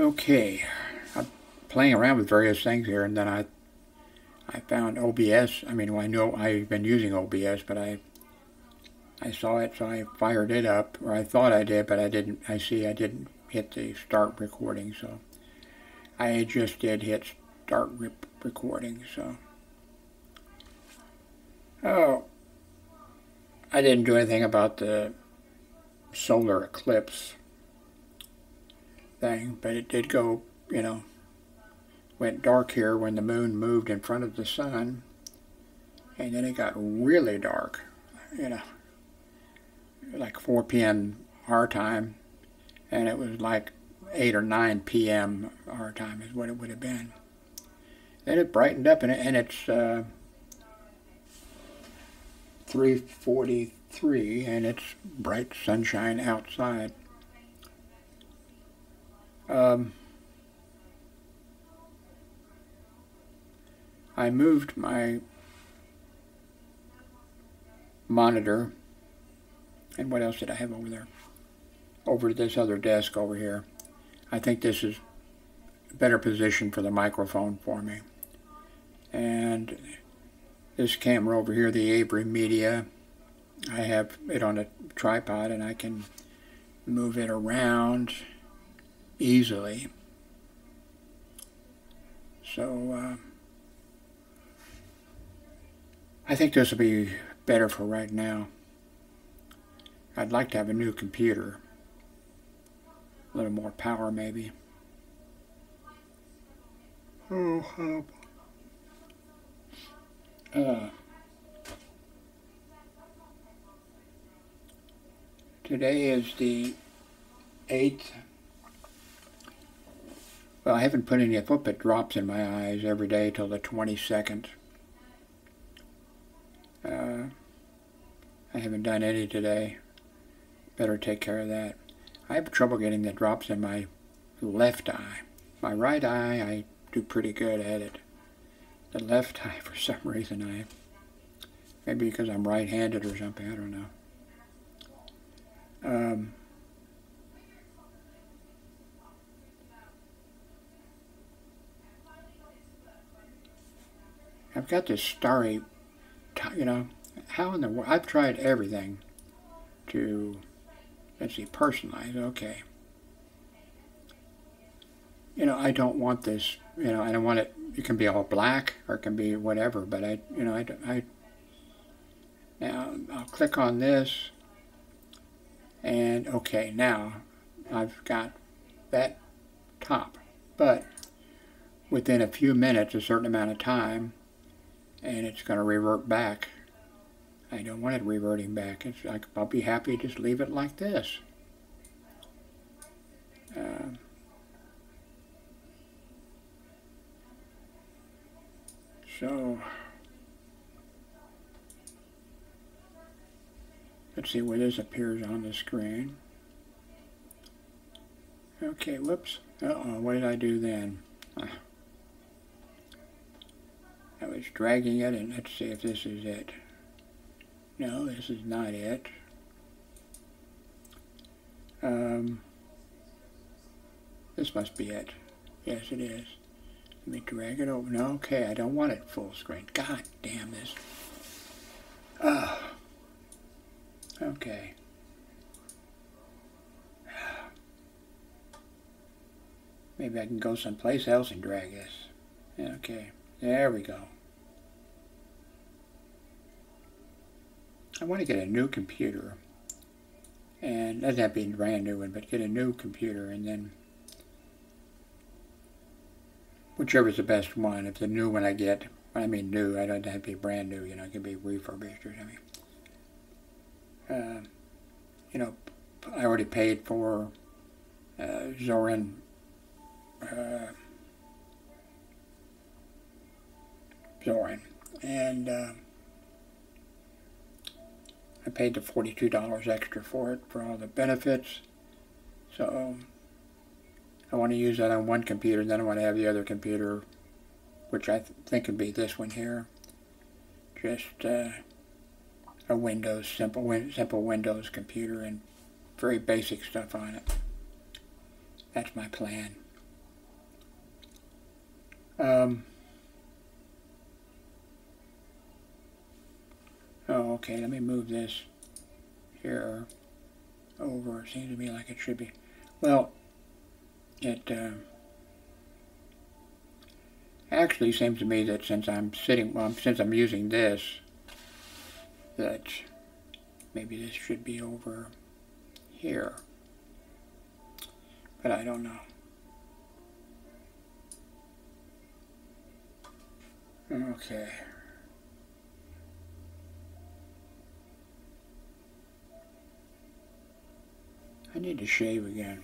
Okay, I'm playing around with various things here, and then I I found OBS. I mean, well, I know I've been using OBS, but I I saw it, so I fired it up, or I thought I did, but I didn't. I see I didn't hit the start recording, so I just did hit start recording. So oh, I didn't do anything about the solar eclipse thing, but it did go, you know, went dark here when the moon moved in front of the sun, and then it got really dark, you know, like 4 p.m. our time, and it was like 8 or 9 p.m. our time is what it would have been. Then it brightened up, and, it, and it's uh, 3.43, and it's bright sunshine outside. Um, I moved my monitor, and what else did I have over there? Over to this other desk over here. I think this is a better position for the microphone for me. And this camera over here, the AVerMedia, I have it on a tripod and I can move it around easily. So uh, I think this will be better for right now. I'd like to have a new computer. A little more power maybe. Oh, help. Uh, today is the 8th well, I haven't put any foot drops in my eyes every day till the 22nd. Uh, I haven't done any today. Better take care of that. I have trouble getting the drops in my left eye. My right eye, I do pretty good at it. The left eye, for some reason, I maybe because I'm right-handed or something. I don't know. Um, I've got this starry, you know, how in the world, I've tried everything to, let's see, personalize, okay. You know, I don't want this, you know, I don't want it, it can be all black or it can be whatever, but I, you know, I, I now I'll click on this and okay, now I've got that top, but within a few minutes, a certain amount of time, and it's going to revert back. I don't want it reverting back. It's like, I'll be happy to just leave it like this. Uh, so, let's see where this appears on the screen. Okay, whoops. Uh-oh, what did I do then? Uh, I was dragging it and let's see if this is it. No, this is not it. Um, this must be it. Yes, it is. Let me drag it over. No, okay, I don't want it full screen. God damn this. Ah. Okay. Maybe I can go someplace else and drag this. Okay. There we go. I want to get a new computer. And doesn't have to be a brand new one, but get a new computer and then whichever's the best one. If the new one I get, I mean new, I don't have to be brand new, you know, it can be refurbished or something. Uh, you know, I already paid for uh, Zorin uh, Zorin. And uh, I paid the $42 extra for it for all the benefits. So I want to use that on one computer, and then I want to have the other computer, which I th think would be this one here. Just uh, a Windows, simple, win simple Windows computer and very basic stuff on it. That's my plan. Um, oh, okay, let me move this here over. It seems to me like it should be. Well, it uh, actually seems to me that since I'm sitting, well, since I'm using this, that maybe this should be over here. But I don't know. Okay. I need to shave again.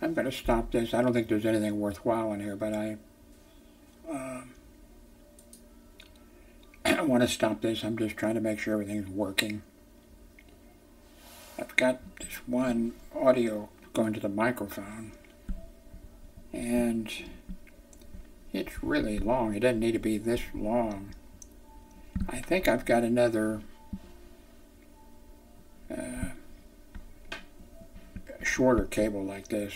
I'm going to stop this. I don't think there's anything worthwhile in here, but I, uh, I want to stop this. I'm just trying to make sure everything's working. I've got this one audio going to the microphone, and it's really long. It doesn't need to be this long. I think I've got another uh, shorter cable like this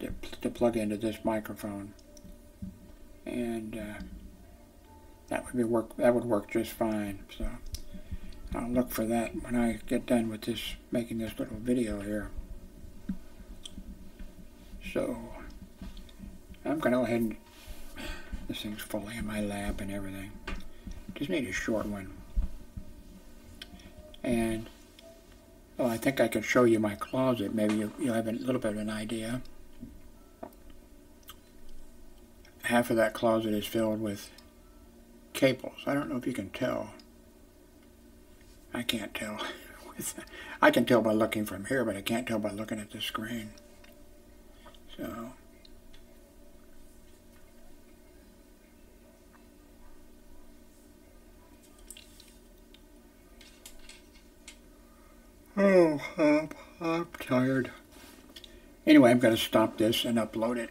to, to, plug into this microphone, and uh, that would be work. That would work just fine. So I'll look for that when I get done with this, making this little video here. So I'm going to go ahead and this thing's fully in my lap and everything. Just need a short one. And, well, I think I can show you my closet. Maybe you, you'll have a little bit of an idea. Half of that closet is filled with cables. I don't know if you can tell. I can't tell. I can tell by looking from here, but I can't tell by looking at the screen. So... Oh, I'm, tired. Anyway, I'm going to stop this and upload it.